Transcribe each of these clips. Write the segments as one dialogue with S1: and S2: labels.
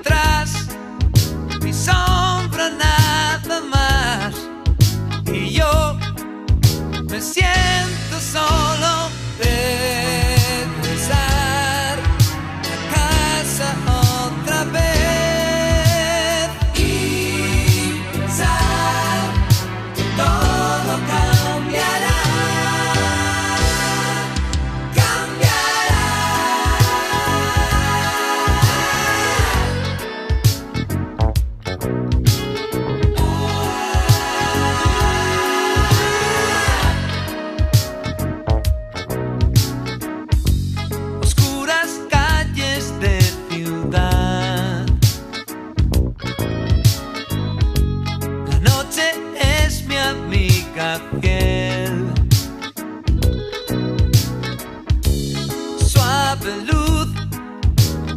S1: atrás, mi sombra nada más. Y yo me siento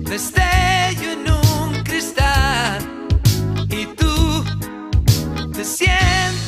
S1: destello en un cristal. Y tú te sientes